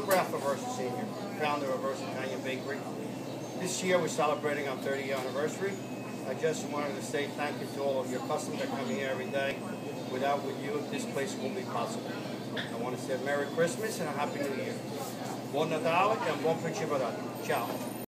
I'm Ralph Aversa Sr., founder of Aversa Italian Bakery. This year we're celebrating our 30th anniversary. I just wanted to say thank you to all of your customers that come here every day. Without with you, this place won't be possible. I want to say Merry Christmas and a Happy New Year. Buon Natale and buon Principato. Ciao.